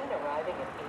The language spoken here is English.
train arriving at